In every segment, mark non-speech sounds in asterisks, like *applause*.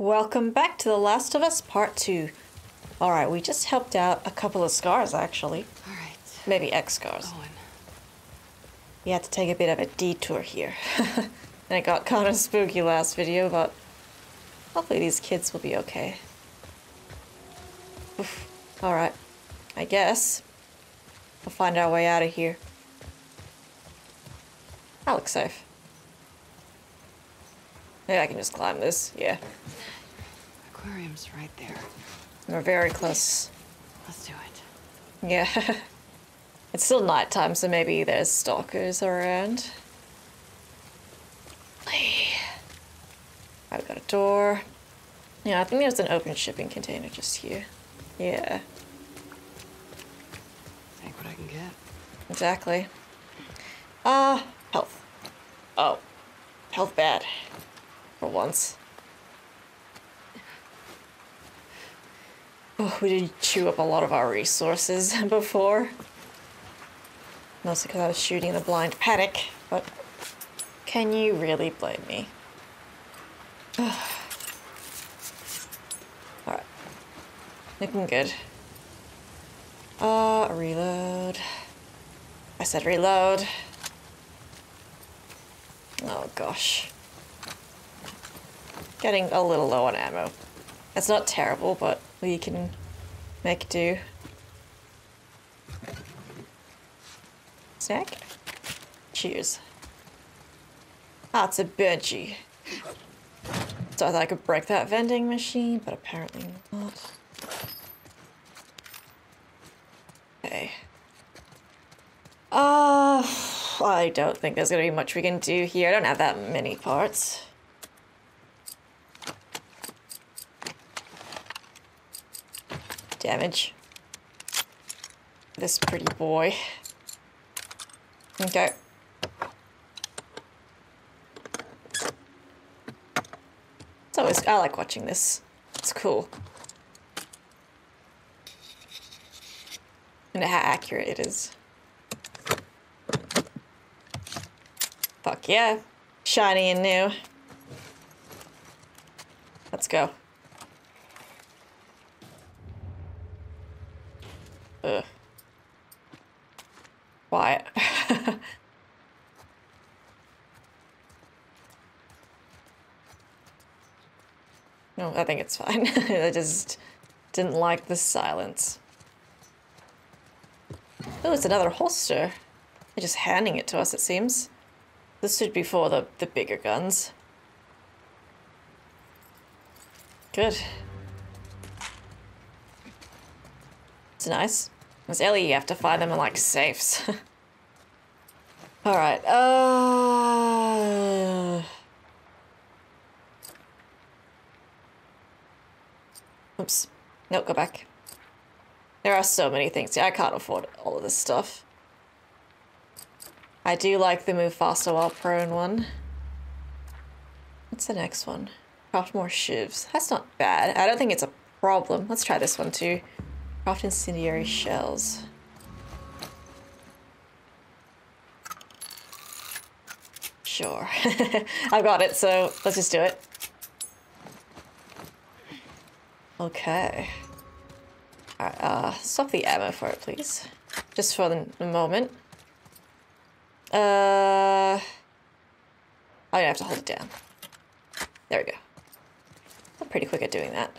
Welcome back to The Last of Us Part 2. Alright, we just helped out a couple of scars actually. All right. Maybe X scars. Going. We had to take a bit of a detour here. *laughs* and it got kind of spooky last video, but hopefully these kids will be okay. Oof. Alright. I guess. We'll find our way out of here. That looks safe. Maybe I can just climb this. Yeah. Aquarium's right there. We're very close. Let's do it. Yeah. *laughs* it's still nighttime, so maybe there's stalkers around. I've got a door. Yeah, I think there's an open shipping container just here. Yeah, Take what I can get. exactly. Ah, health. Oh, health bad. For once. Oh, we did chew up a lot of our resources *laughs* before. Mostly because I was shooting in a blind paddock, but can you really blame me? Alright. Looking good. Uh, reload. I said reload. Oh gosh. Getting a little low on ammo. It's not terrible, but we can make do. Snack? Cheers. Ah, it's a Benji. So I thought I could break that vending machine, but apparently not. Okay. Uh, I don't think there's gonna be much we can do here. I don't have that many parts. Damage. This pretty boy. Okay. It's always, I like watching this. It's cool. And how accurate it is. Fuck yeah. Shiny and new. Let's go. Ugh. Quiet. no, I think it's fine. *laughs* I just didn't like the silence. Oh, it's another holster. They're just handing it to us, it seems. This should be for the, the bigger guns. Good. It's nice. As Ellie, you have to find them in like safes. *laughs* Alright, uh. Oops. No, go back. There are so many things. Yeah, I can't afford all of this stuff. I do like the move faster while prone one. What's the next one? Craft more shivs. That's not bad. I don't think it's a problem. Let's try this one too. Craft incendiary shells. Sure. *laughs* I've got it, so let's just do it. Okay. Alright, uh, stop the ammo for it, please. Just for the, moment. Uh, I'm gonna have to hold it down. There we go. I'm pretty quick at doing that.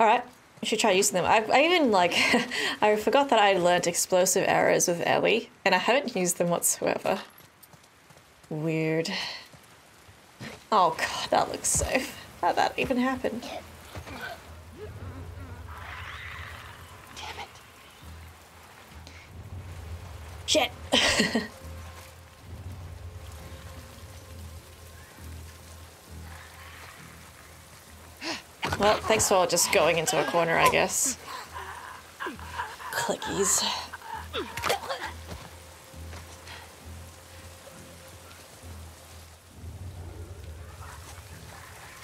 Alright, I should try using them. I, I even, like, *laughs* I forgot that I learned explosive arrows with Ellie, and I haven't used them whatsoever. Weird. Oh god, that looks safe. How'd that even happen? Shit! *laughs* well, thanks for just going into a corner, I guess. Clickies.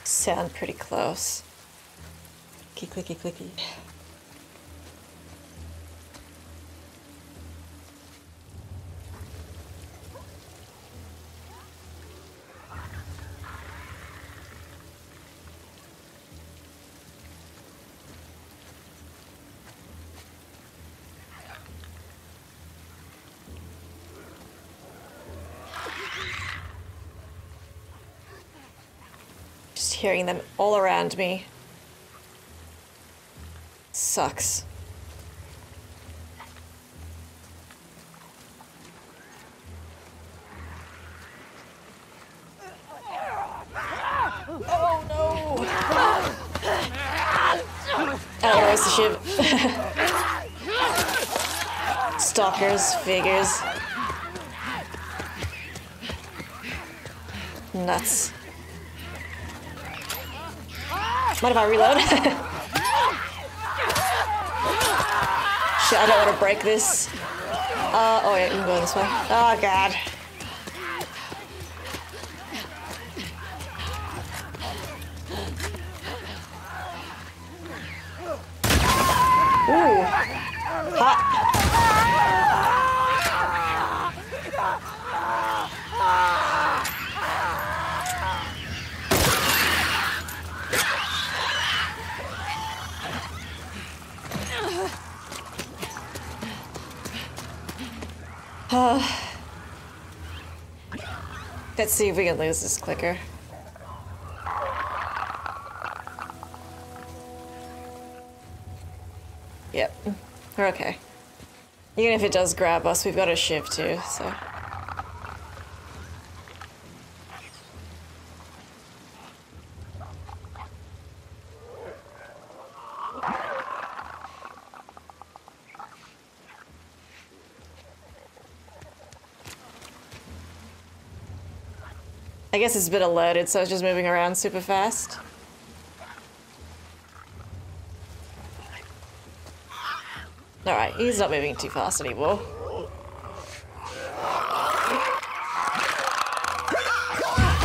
Sound pretty close. Clicky, clicky, clicky. Hearing them all around me. Sucks. Oh no! Oh, the ship? *laughs* Stalkers, figures. Nuts. Mind if I reload? *laughs* Shit, I don't want to break this. Uh, oh yeah, you can go this way. Oh god. Ooh. Hot. Let's see if we can lose this clicker. Yep, we're okay. Even if it does grab us, we've got a shiv too, so. I guess it's a bit alerted, so it's just moving around super fast. Alright, he's not moving too fast anymore.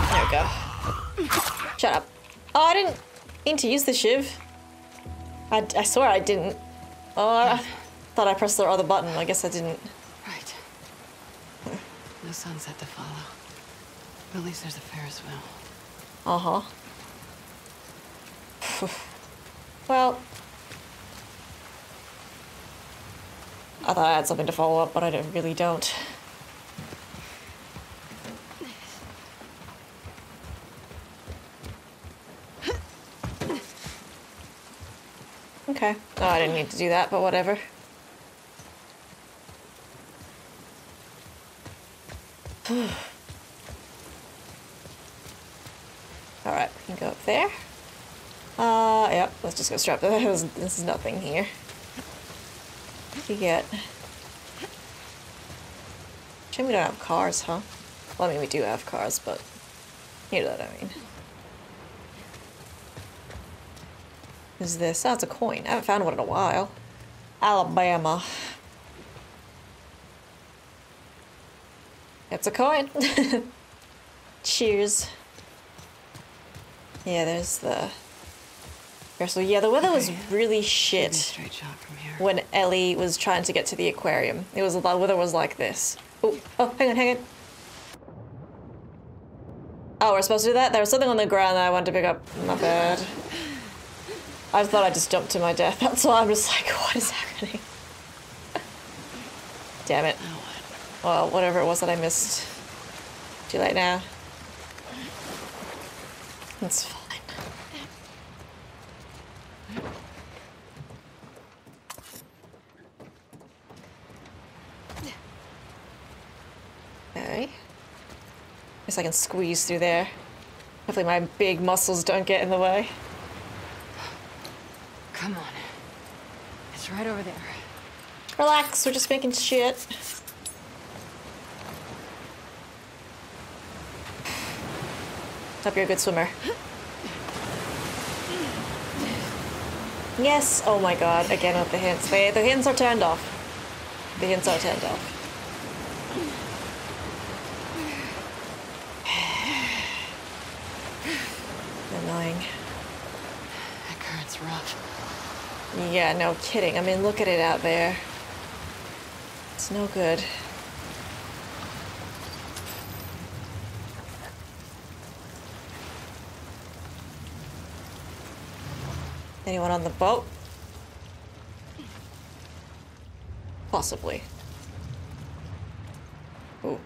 There we go. Shut up. Oh, I didn't mean to use the shiv. I, I swear I didn't. Oh, I thought I pressed the other button. I guess I didn't. Right. No sunset follow. At least there's a Ferris wheel. Uh huh. *sighs* well, I thought I had something to follow up, but I really don't. *sighs* Okay. Oh, I didn't need to do that, but whatever. *sighs* Alright, we can go up there. Uh, yep, let's just go strap there. There's, *laughs* there's nothing here. What do you get? Shame we don't have cars, huh? Well, I mean, we do have cars, but you know what I mean. Is this? Oh, it's a coin. I haven't found one in a while. Alabama. It's a coin. *laughs* Cheers. Yeah, there's the. So yeah, the weather was really Should be a shit straight shot from here. when Ellie was trying to get to the aquarium. It was the weather was like this. Oh, oh, hang on, hang on. Oh, we're supposed to do that? There was something on the ground that I wanted to pick up. My bad. I thought I just jumped to my death. *laughs* That's why I'm just like, what is happening? Damn it. Oh, now? Well, whatever it was that I missed. Too late now. It's fine. Okay. Guess I can squeeze through there. Hopefully my big muscles don't get in the way. Come on. It's right over there. Relax, we're just making shit. Hope you're a good swimmer. Yes, oh my god, again with the hints. They, the hints are turned off. The hints are turned off. That current's rough. Yeah, no kidding. I mean, look at it out there. It's no good. Anyone on the boat? Possibly. Ooh.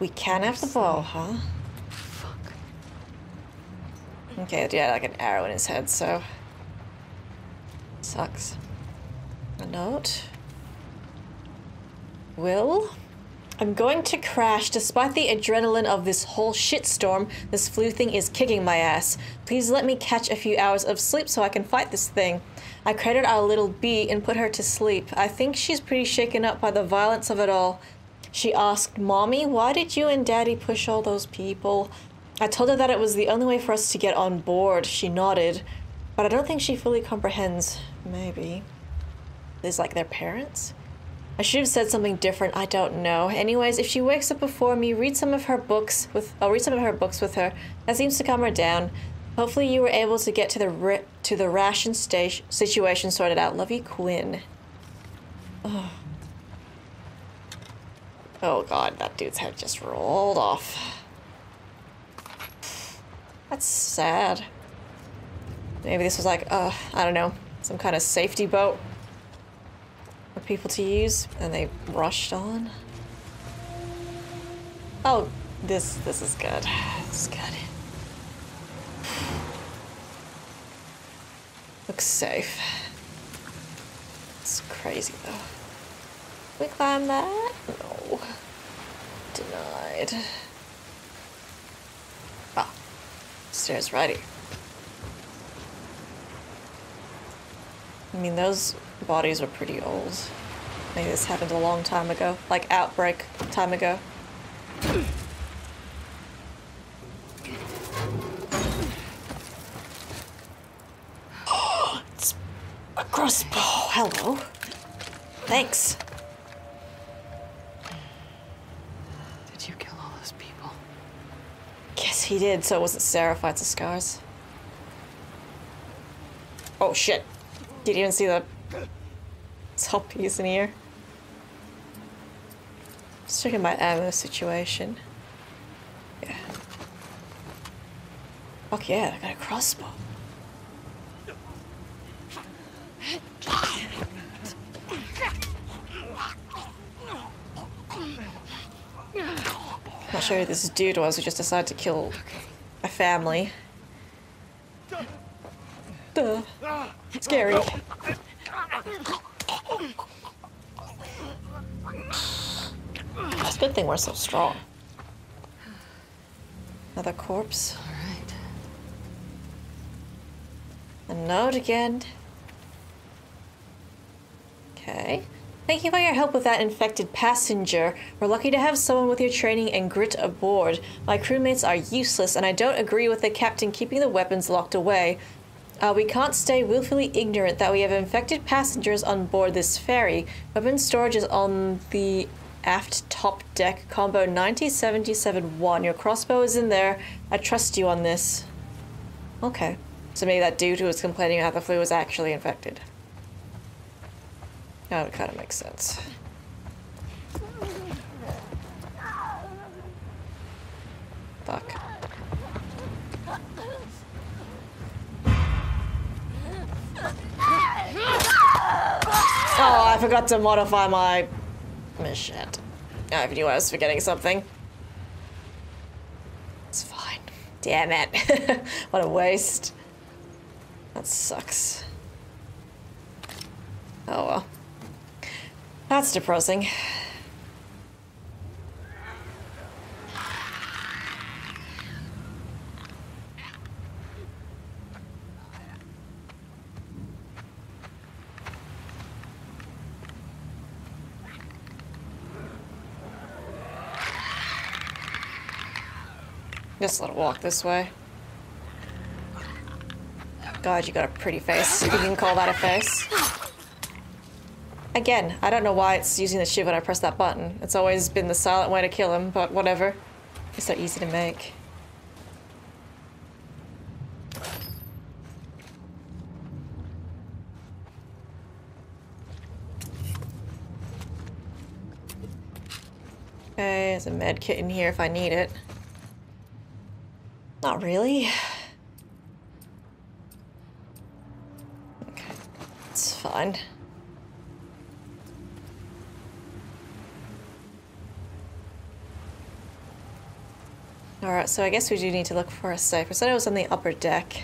We can have the ball, huh? Okay, yeah, like an arrow in his head, so. Sucks. A note. Will? I'm going to crash. Despite the adrenaline of this whole shitstorm, this flu thing is kicking my ass. Please let me catch a few hours of sleep so I can fight this thing. I cradled our little bee and put her to sleep. I think she's pretty shaken up by the violence of it all. She asked, Mommy, why did you and Daddy push all those people? I told her that it was the only way for us to get on board. She nodded, but I don't think she fully comprehends. Maybe. Is like their parents? I should have said something different. I don't know. Anyways, if she wakes up before me, read some of her books with. I'll read some of her books with her. That seems to calm her down. Hopefully, you were able to get to the to the ration station situation sorted out. Love you, Quinn. Oh. oh God, that dude's head just rolled off. That's sad. Maybe this was like, uh, I don't know, some kind of safety boat for people to use, and they rushed on. Oh, this this is good. This is good. Looks safe. It's crazy though. We climb that? No. Denied. Ah. Stairs ready. I mean, those bodies are pretty old. Maybe this happened a long time ago. Like outbreak time ago. Oh, *gasps* it's a crossbow. Hello. Thanks. He did, so it wasn't Seraphites the scars. Oh shit. Did you even see the top piece in here? Just checking my ammo situation. Yeah. Fuck yeah, I got a crossbow. Sure who this dude was who just decided to kill a family. Duh. Scary. It's a good thing we're so strong. Another corpse. All right. A note again. Okay. Thank you for your help with that infected passenger. We're lucky to have someone with your training and grit aboard. My crewmates are useless, and I don't agree with the captain keeping the weapons locked away. Uh, we can't stay willfully ignorant that we have infected passengers on board this ferry. Weapon storage is on the aft top deck, combo 90771. Your crossbow is in there. I trust you on this. Okay. So maybe that dude who was complaining about the flu was actually infected. That would kind of make sense. Fuck. Oh, I forgot to modify my... Oh, shit. I knew I was forgetting something. It's fine. Damn it. *laughs* what a waste. That sucks. Oh well. That's depressing. Just let it walk this way. God, you got a pretty face. You can call that a face. Again, I don't know why it's using the shiv when I press that button. It's always been the silent way to kill him, but whatever. It's so easy to make. Okay, there's a med kit in here if I need it. Not really. Okay, it's fine. Alright, so I guess we do need to look for a. I said it was on the upper deck.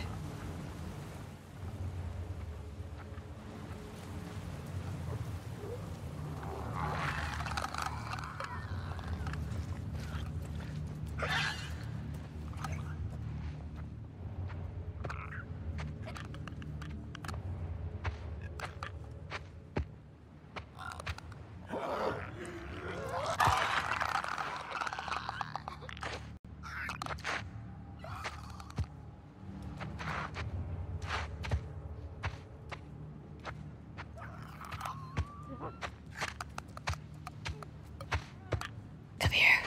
Come here.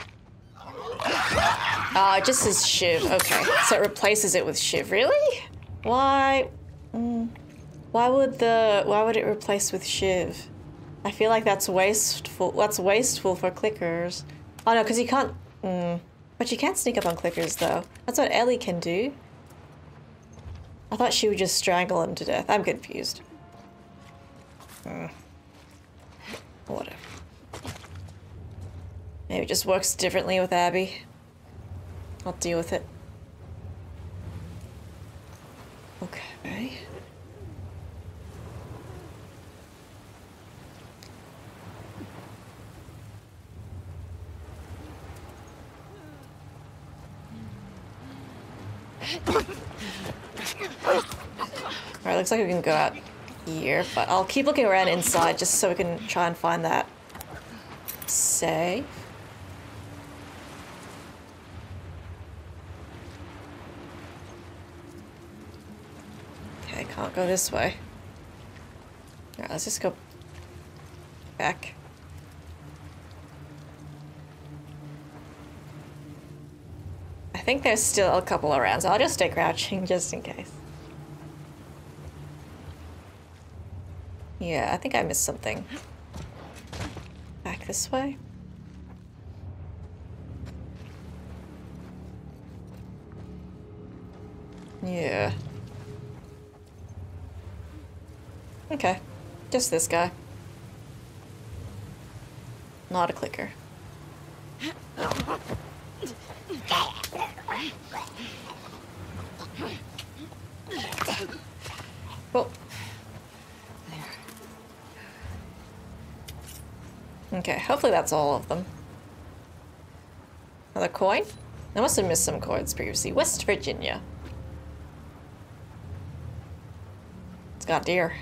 Oh, it just says Shiv. Okay, so it replaces it with Shiv. Really? Why? Mm, why would the? Why would it replace with Shiv? I feel like that's wasteful. That's wasteful for clickers. Oh no, because you can't. Mm, but you can't sneak up on clickers though. That's what Ellie can do. I thought she would just strangle him to death. I'm confused. Hmm. Whatever. Maybe it just works differently with Abby. I'll deal with it. Okay. Alright, looks like we can go out here, but I'll keep looking around inside just so we can try and find that safe. Go this way. Alright, let's just go back. I think there's still a couple around, so I'll just stay crouching *laughs* just in case. Yeah, I think I missed something. Back this way? Yeah. Just this guy. Not a clicker. Well. Okay, hopefully that's all of them. Another coin? I must have missed some coins previously. West Virginia. It's got deer.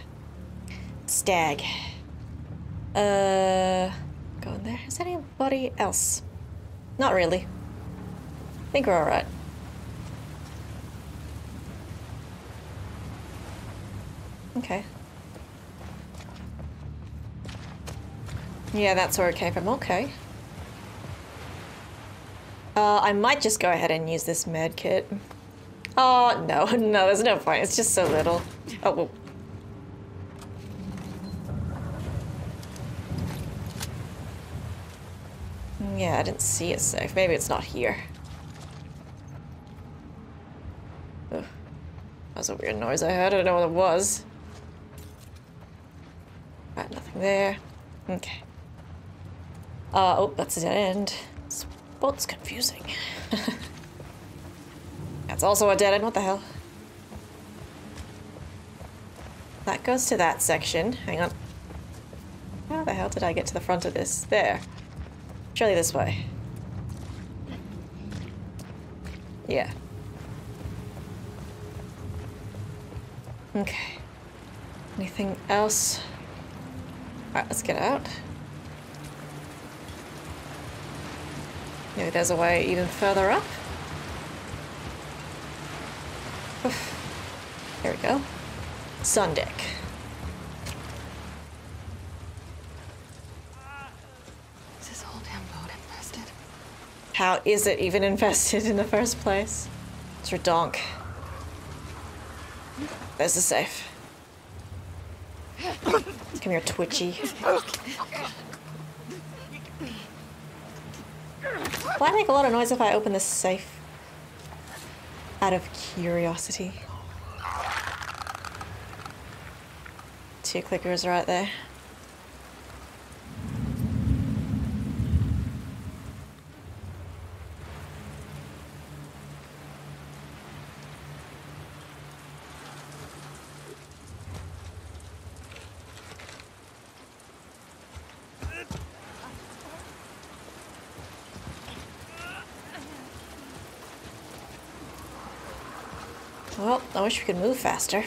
Stag. Uh, go in there. Is anybody else? Not really. I think we're alright. Okay. Yeah, that's where it came from. Okay. Uh, I might just go ahead and use this med kit. Oh, no, *laughs* no, there's no point. It's just so little. Oh, whoa. Yeah, I didn't see it safe. Maybe it's not here. Ugh. That was a weird noise I heard. I don't know what it was. Right, nothing there. Okay. Uh, oh, that's a dead end. Boat's confusing. *laughs* that's also a dead end. What the hell? That goes to that section. Hang on. How the hell did I get to the front of this? There. Surely this way. Yeah. Okay. Anything else? Alright, let's get out. Maybe there's a way even further up. Oof. There we go. Sun deck. Is this whole damn boat infested? How is it even infested in the first place? It's redonk. There's the safe. Come here, Twitchy. Will I make a lot of noise if I open this safe? Out of curiosity. Two clickers right there. Well, I wish we could move faster.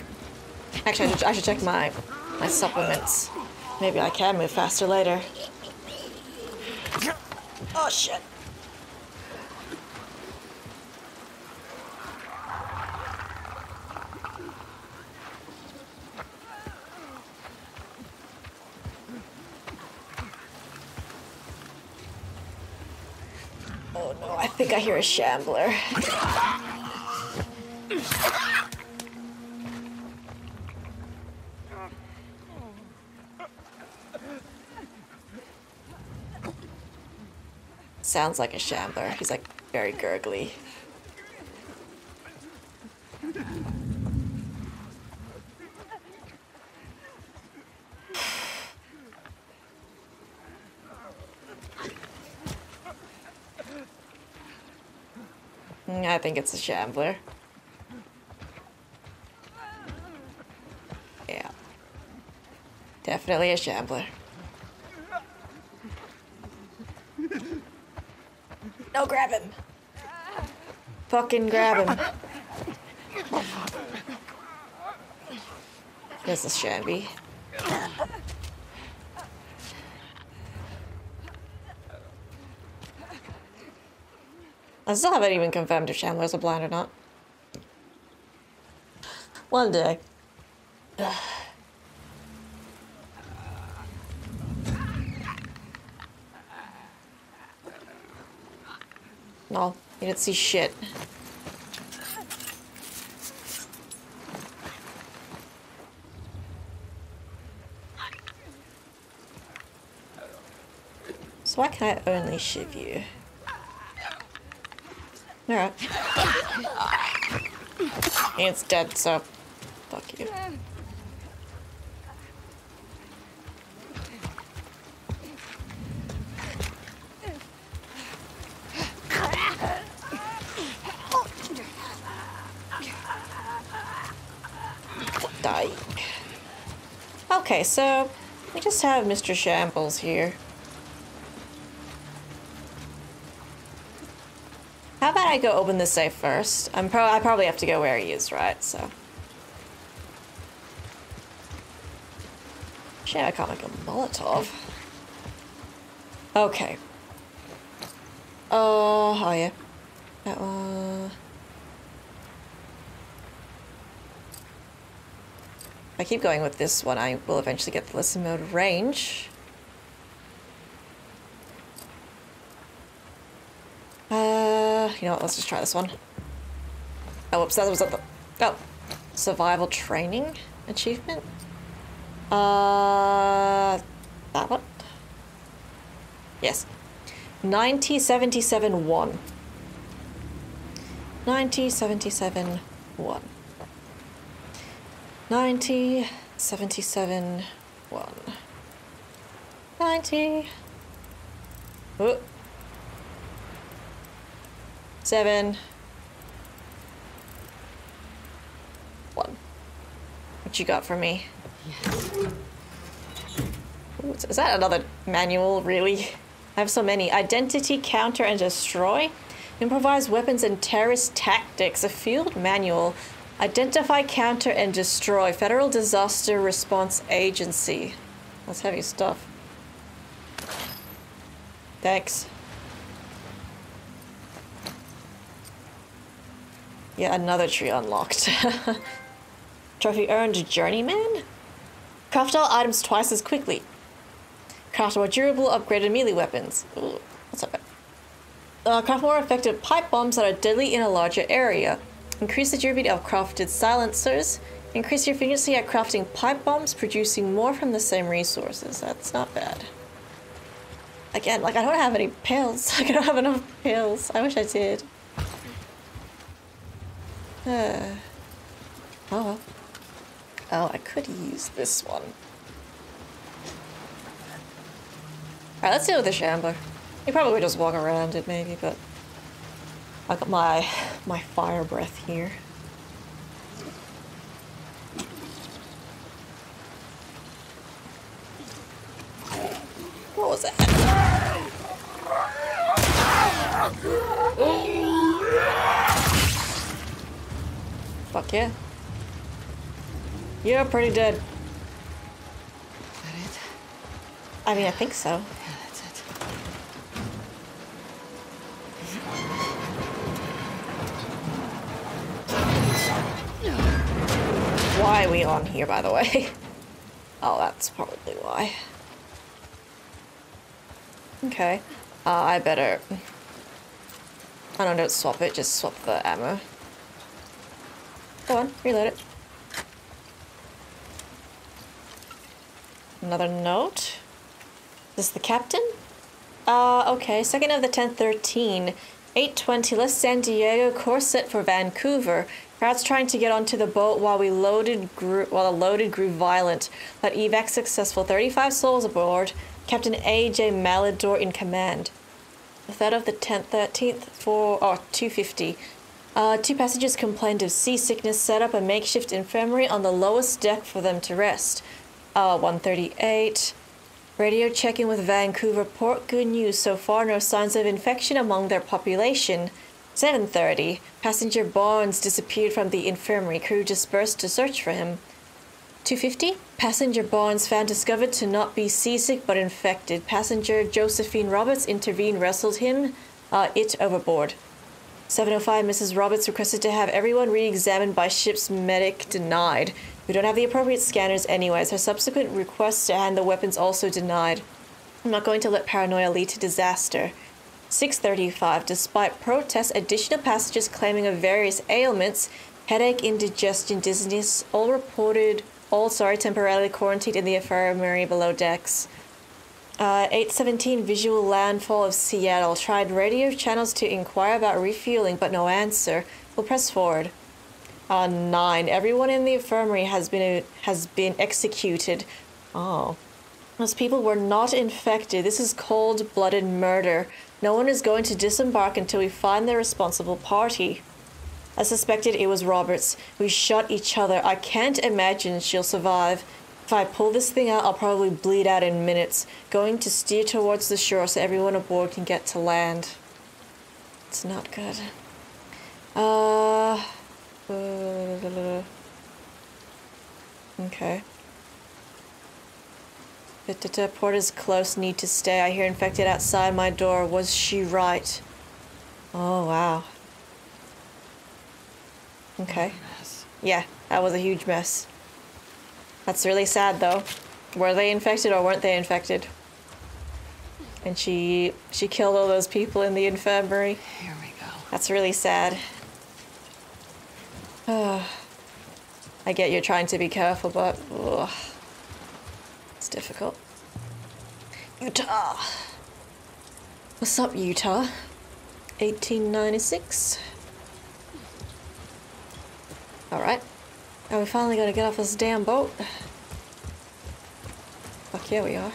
Actually, I should, I should check my my supplements. Maybe I can move faster later. Oh shit. Oh no, I think I hear a shambler. *laughs* Sounds like a shambler. He's like very gurgly. *sighs* I think it's a shambler. Yeah. Definitely a shambler. No, grab him. Fucking grab him. This is shabby. I still haven't even confirmed if Shambler's are blind or not. One day. *sighs* No, you didn't see shit. So why can I only shiv you? Alright. It's dead, so So we just have Mr. Shambles here. How about I go open the safe first? I'm pro I probably have to go where he is, right? So. Shit, I can't make a Molotov. Okay. Oh, oh yeah. That one. I keep going with this one, I will eventually get the listen mode range. Uh, you know what? Let's just try this one. Oh, whoops! That was at the oh, survival training achievement. Uh, that one. Yes, ninety seventy seven one. Ninety seventy seven one. Ninety seventy seven one. Ninety. Oh seven, one. What you got for me? Ooh, is that another manual, really? I have so many. Identity, counter, and destroy. Improvise weapons and terrorist tactics. A field manual. Identify, counter, and destroy. Federal Disaster Response Agency. That's heavy stuff. Thanks. Yeah, another tree unlocked. *laughs* Trophy earned Journeyman? Craft all items twice as quickly. Craft more durable, upgraded melee weapons. Ooh, that's okay. Uh, craft more effective pipe bombs that are deadly in a larger area. Increase the durability of crafted silencers. Increase your efficiency at crafting pipe bombs, producing more from the same resources. That's not bad. Again, like I don't have any pills. *laughs* Like I don't have enough pills. I wish I did. Uh, *sighs* oh well. Oh, I could use this one. Alright, let's deal with the shambler. He probably just walk around it maybe, but I got my my fire breath here. What was that? Fuck yeah. You're pretty dead. Is that it? I mean, I think so. Why are we on here, by the way? *laughs* oh, that's probably why. Okay. Uh, I better... I don't, don't swap it, just swap the ammo. Go on, reload it. Another note. Is this the captain? Uh, okay. Second of the 1013. 820, left San Diego, course set for Vancouver. Crowds trying to get onto the boat while we loaded grew, while the loaded grew violent. But evac successful. 35 souls aboard. Captain A.J. Malador in command. The third of the 10th, 13th for oh, 250. Uh, two passengers complained of seasickness. Set up a makeshift infirmary on the lowest deck for them to rest. Uh, 138. Radio checking with Vancouver Port. Good news. So far, no signs of infection among their population. 7:30. Passenger Barnes disappeared from the infirmary. Crew dispersed to search for him. 250. Passenger Barnes found discovered to not be seasick but infected. Passenger Josephine Roberts intervened, wrestled him, uh, it overboard. 705. Mrs. Roberts requested to have everyone re-examined by ship's medic denied. We don't have the appropriate scanners anyways. Her subsequent request to hand the weapons also denied. I'm not going to let paranoia lead to disaster. 635. Despite protests, additional passengers claiming of various ailments, headache, indigestion, dizziness, all reported, all sorry, temporarily quarantined in the infirmary below decks. Uh, 817 visual landfall of Seattle. Tried radio channels to inquire about refueling, but no answer. We'll press forward. Uh, 9. Everyone in the infirmary has been has been executed. Oh. Those people were not infected. This is cold blooded murder. No one is going to disembark until we find the responsible party. I suspected it was Roberts. We shot each other. I can't imagine she'll survive. If I pull this thing out, I'll probably bleed out in minutes. Going to steer towards the shore so everyone aboard can get to land. It's not good. Uh. uh okay. The port is close, need to stay. I hear infected outside my door. Was she right? Oh, wow. Okay. Yeah, that was a huge mess. That's really sad though. Were they infected or weren't they infected? And she she killed all those people in the infirmary. Here we go. That's really sad. *sighs* I get you're trying to be careful, but ugh, it's difficult. Utah. What's up, Utah? 1896. Alright. Are we finally gonna get off this damn boat? Fuck yeah, we are.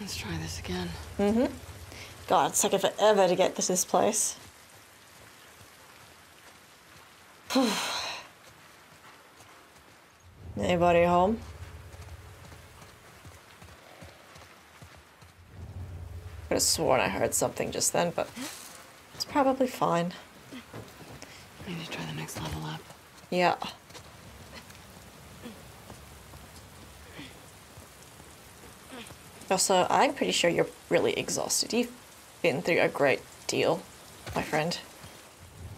Let's try this again. Mm-hmm. God, it's taking forever to get to this place. *sighs* Anybody home? Could have sworn I heard something just then, but it's probably fine. I need to try the next level up. Yeah. Also, I'm pretty sure you're really exhausted. You've been through a great deal, my friend.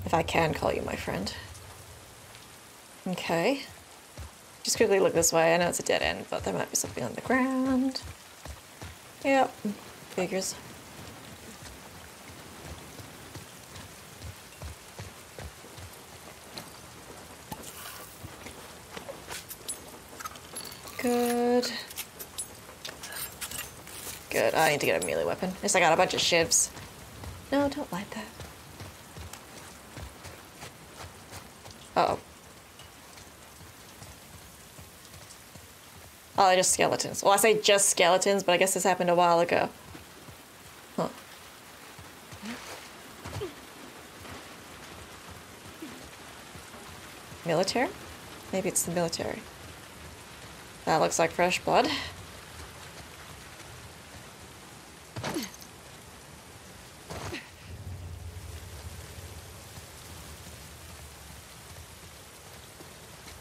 If I can call you my friend. Okay. Just quickly look this way. I know it's a dead end, but there might be something on the ground. Yep. Figures. Good. Good. I need to get a melee weapon. Least I got a bunch of shivs. No, don't light that. Oh, they're just skeletons. Well, I say just skeletons, but I guess this happened a while ago. Huh. Military? Maybe it's the military. That looks like fresh blood.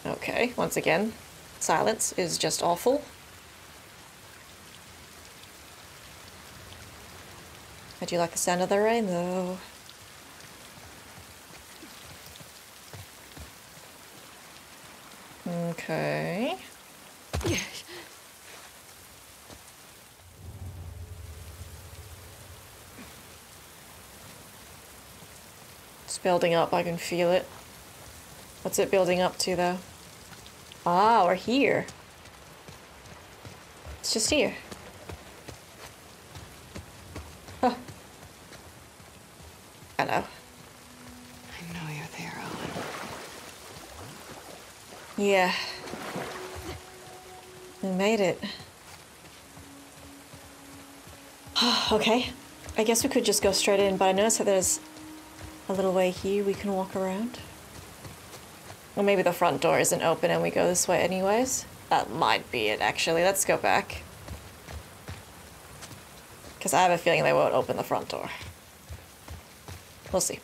Okay, once again, silence is just awful. I do like the sound of the rain though. Okay. It's building up, I can feel it. What's it building up to though? Ah, we're here. It's just here. Huh. I know. I know you're there, Owen. Yeah. We made it. *sighs* okay. I guess we could just go straight in, but I noticed that there's a little way here we can walk around. Or maybe the front door isn't open and we go this way anyways. That might be it, actually. Let's go back. Because I have a feeling they won't open the front door. We'll see.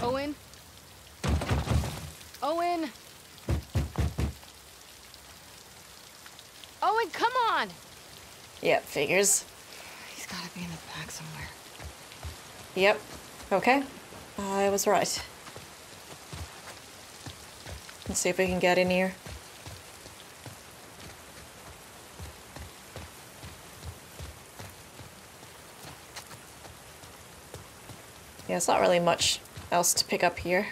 Owen? Owen? Owen, come on! Yep, figures. He's gotta be in the back somewhere. Yep. Okay. I was right. Let's see if we can get in here. Yeah, it's not really much else to pick up here.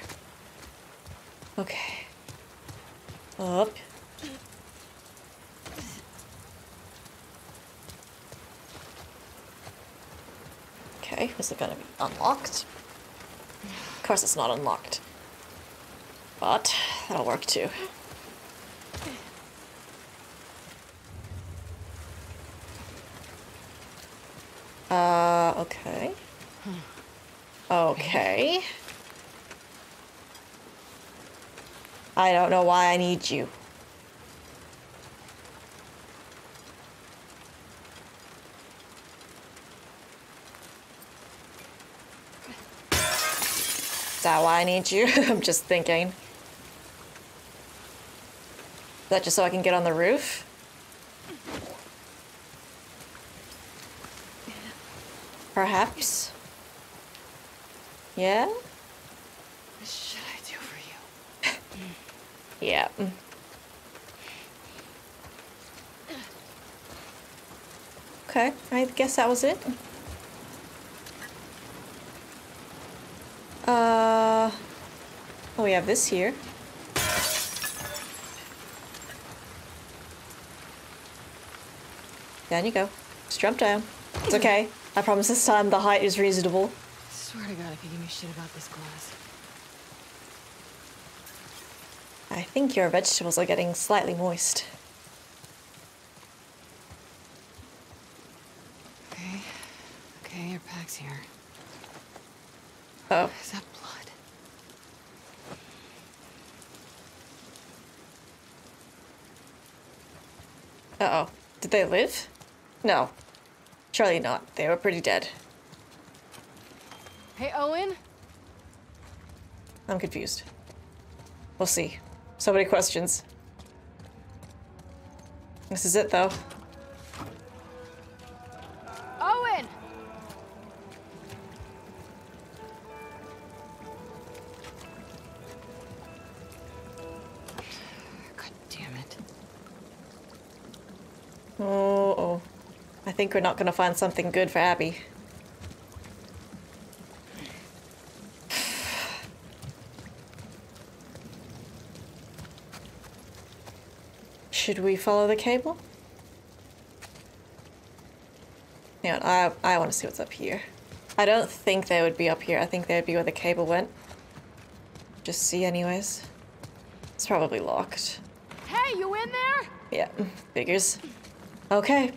Okay. Up. Okay, is it gonna be unlocked? Of course it's not unlocked. But that'll work too. Uh, okay. Okay. I don't know why I need you. That why I need you? *laughs* I'm just thinking. Is that just so I can get on the roof? Perhaps? Yeah? What should I do for you? *laughs* Yeah. Okay, I guess that was it. Oh, we have this here. Down you go. Just jump down. It's okay. I promise this time the height is reasonable. I Swear to God, if you give me shit about this glass. I think your vegetables are getting slightly moist. Okay. Okay, your pack's here. Oh, Is that blood? uh oh. Did they live? No. Surely not. They were pretty dead. Hey, Owen? I'm confused. We'll see. So many questions. This is it, though. Think we're not gonna find something good for Abby. Should we follow the cable? Yeah, I I want to see what's up here. I don't think they would be up here. I think they would be where the cable went. Just see, anyways. It's probably locked. Hey, you in there? Yeah, *laughs* figures. Okay.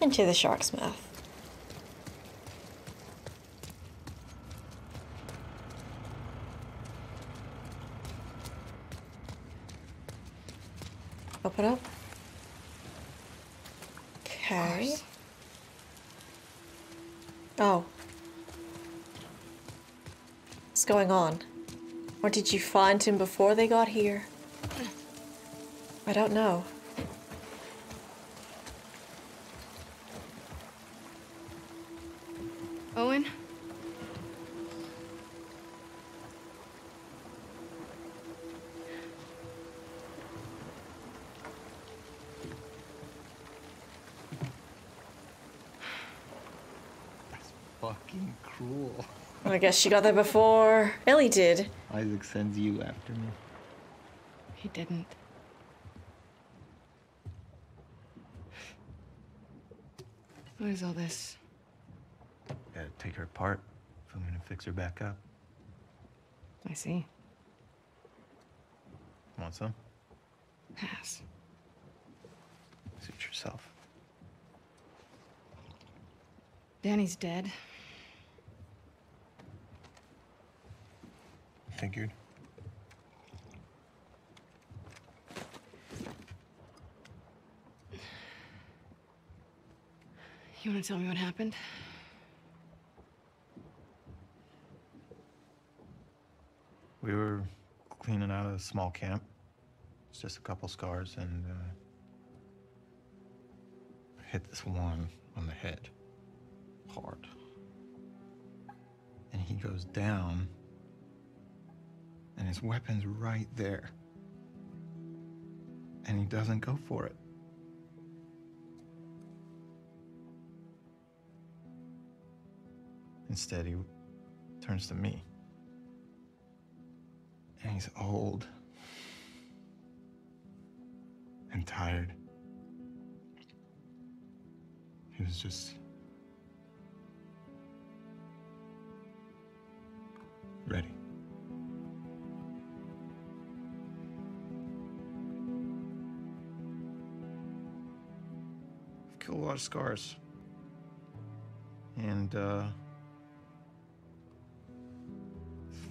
Into the shark's mouth. Open up. Okay. Oh. What's going on? Or did you find him before they got here? Hmm. I don't know. Fucking cruel. I guess she got there before Ellie did. Isaac sends you after me. He didn't. What is all this? Gotta take her apart if I'm gonna fix her back up. I see. Want some? Pass. Suit yourself. Danny's dead. Figured. You want to tell me what happened? We were cleaning out a small camp. It's just a couple scars and uh, hit this one on the head hard. And he goes down and his weapon's right there. And he doesn't go for it. Instead, he turns to me. And he's old and tired. He was just a lot of scars. And, uh,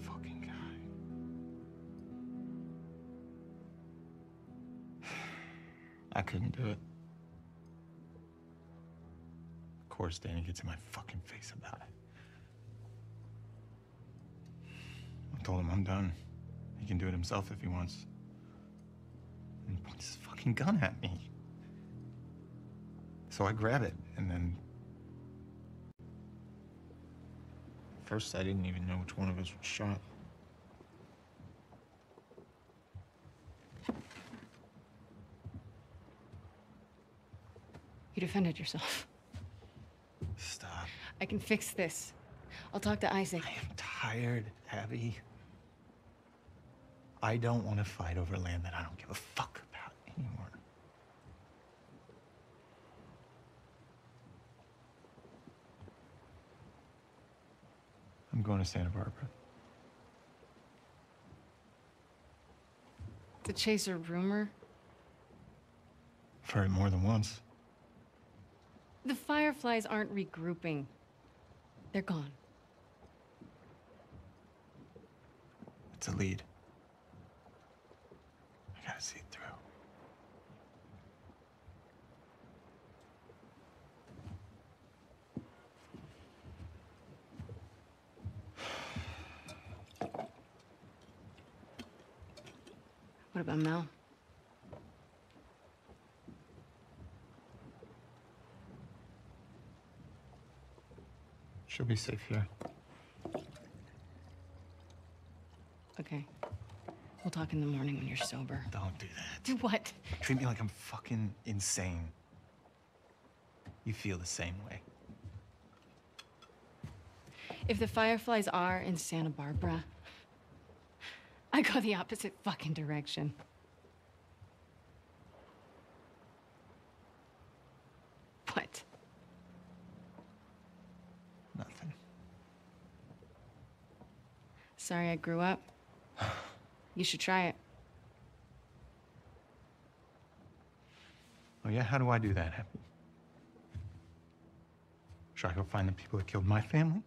fucking guy. *sighs* I couldn't do it. Of course, Danny gets in my fucking face about it. I told him I'm done. He can do it himself if he wants. And he points his fucking gun at me. So I grab it, and then. First, I didn't even know which one of us was shot. You defended yourself. Stop. I can fix this. I'll talk to Isaac. I am tired, Abby. I don't want to fight over land that I don't give a fuck about anymore. I'm going to Santa Barbara. To chase a rumor? I've heard it more than once. The Fireflies aren't regrouping. They're gone. It's a lead. I gotta see it through. About Mel? She'll be safe here. Okay. We'll talk in the morning when you're sober. Don't do that. Do *laughs* what? Treat me like I'm fucking insane. You feel the same way. If the Fireflies are in Santa Barbara, I go the opposite fucking direction. What? Nothing. Sorry I grew up. *sighs* You should try it. Oh yeah, how do I do that, Abby? Should I go find the people that killed my family?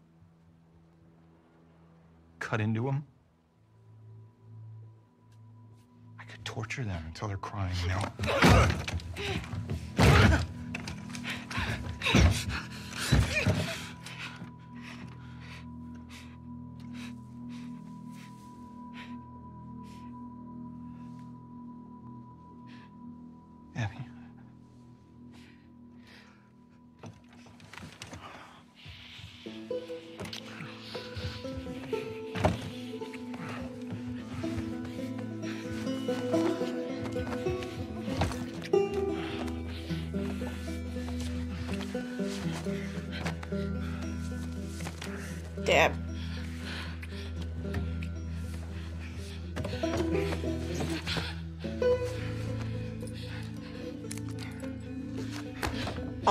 Cut into them? Torture them until they're crying, you know?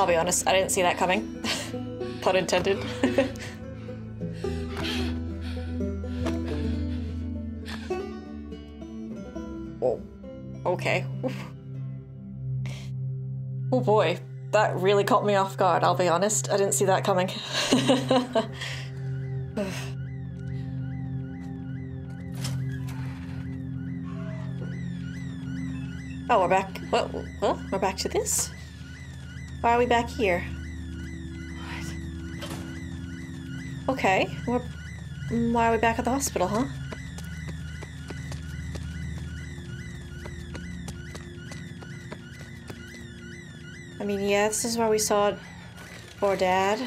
I'll be honest, I didn't see that coming. *laughs* Pun intended. *laughs* oh. Okay. Oof. Oh boy, that really caught me off guard, I'll be honest. I didn't see that coming. *laughs* oh, we're back. Well, well, we're back to this. Why are we back here? Okay, we're, why are we back at the hospital, huh? I mean, yeah, this is where we saw poor dad.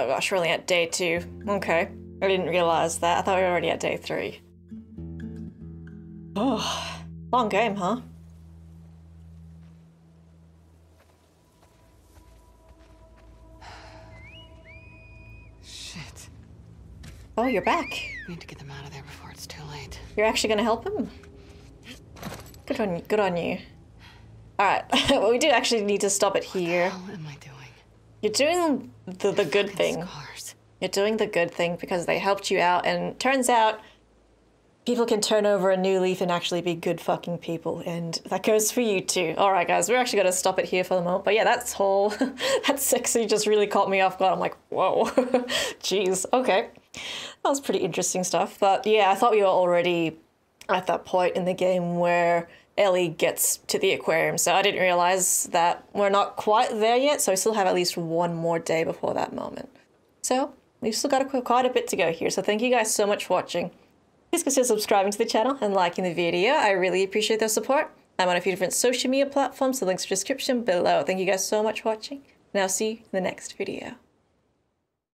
Oh gosh, we're only at day two. Okay. I didn't realize that. I thought we were already at day three. Oh, long game, huh? Shit. Oh, you're back. We need to get them out of there before it's too late. You're actually gonna help him? Good on you. Good on you. Alright, *laughs* well, we do actually need to stop it here. How am I doing? You're doing the, the good thing. Scars. You're doing the good thing because they helped you out, and turns out people can turn over a new leaf and actually be good fucking people, and that goes for you too. All right, guys, we're actually gonna stop it here for the moment. But yeah, that's whole *laughs* that sexy just really caught me off guard. I'm like, whoa, *laughs* jeez, okay, that was pretty interesting stuff. But yeah, I thought we were already at that point in the game where Ellie gets to the aquarium, so I didn't realize that we're not quite there yet. So we still have at least one more day before that moment. So we've still got a, quite a bit to go here. So thank you guys so much for watching. Please consider subscribing to the channel and liking the video. I really appreciate their support. I'm on a few different social media platforms, the links are description below. Thank you guys so much for watching, and I'll see you in the next video.